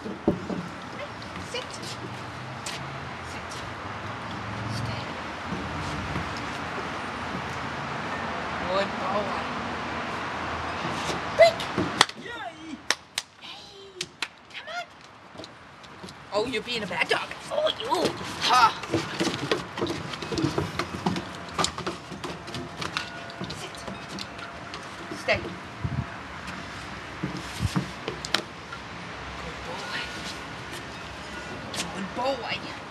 Sit. Sit. Stay. Good boy. Break. Yay. Hey. Come on. Oh, you're being a bad dog. Oh, you. Ha. Huh. Sit. Stay. Boy.